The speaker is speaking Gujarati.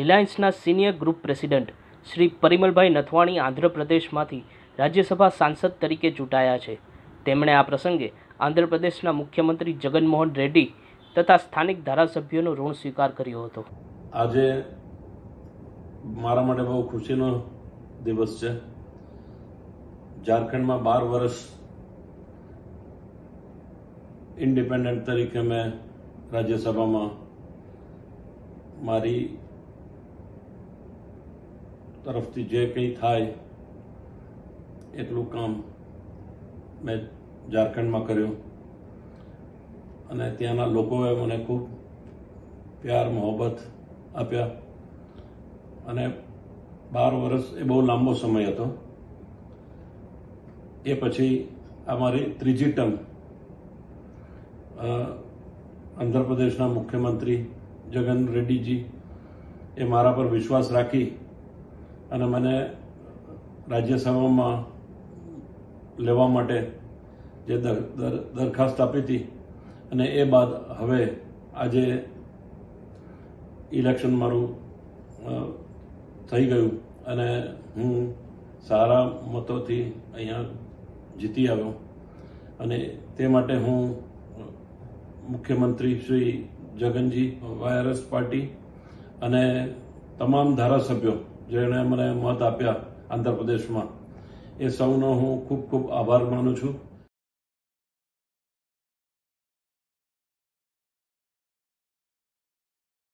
રિલાયન્સના senior group president Shri Parimalbhai Nathwani આંધ્રપ્રદેશમાંથી Rajya Sabha સાંસદ તરીકે ચૂંટાયા છે. તેમણે આ પ્રસંગે આંધ્રપ્રદેશના મુખ્યમંત્રી જગનમોહન રેડ્ડી તથા સ્થાનિક ધારાસભ્યોનો ઋણ સ્વીકાર કર્યો હતો. આજે મારા માટે બહુ ખુશીનો દિવસ છે. ઝારખંડમાં બાર વર્ષ ઇન્ડિપેન્ડન્ટ તરીકે મેં રાજ્યસભામાં મારી તરફથી જે કંઈ થાય એટલું કામ મેં ઝારખંડમાં કર્યું. અને ત્યાંના લોકોએ મને ખૂબ પ્યાર, મોહબ્બત આપ્યા. અને બાર વર્ષ એ બહુ લાંબો સમય હતો. એ પછી આ મારી ત્રીજી ટર્મ આંધ્રપ્રદેશના મુખ્યમંત્રી જગન રેડ્ડીજી એ મારા પર વિશ્વાસ રાખી અને મને રાજ્યસભામાં લેવા માટે જે દર- દર- દરખાસ્ત આપી હતી અને એ બાદ હવે આજે ઇલેક્શન મારું થઈ ગયું અને હું સારા મતોથી અહીંયા જીતી આવ્યો અને તે માટે હું મુખ્યમંત્રી શ્રી જગનજી વાયરસ પાર્ટી અને તમામ ધારાસભ્યો જેણે મને મત આપ્યા આંધ્રપ્રદેશમાં. એ સૌનો હું ખૂબ ખૂબ આભાર માનું છું.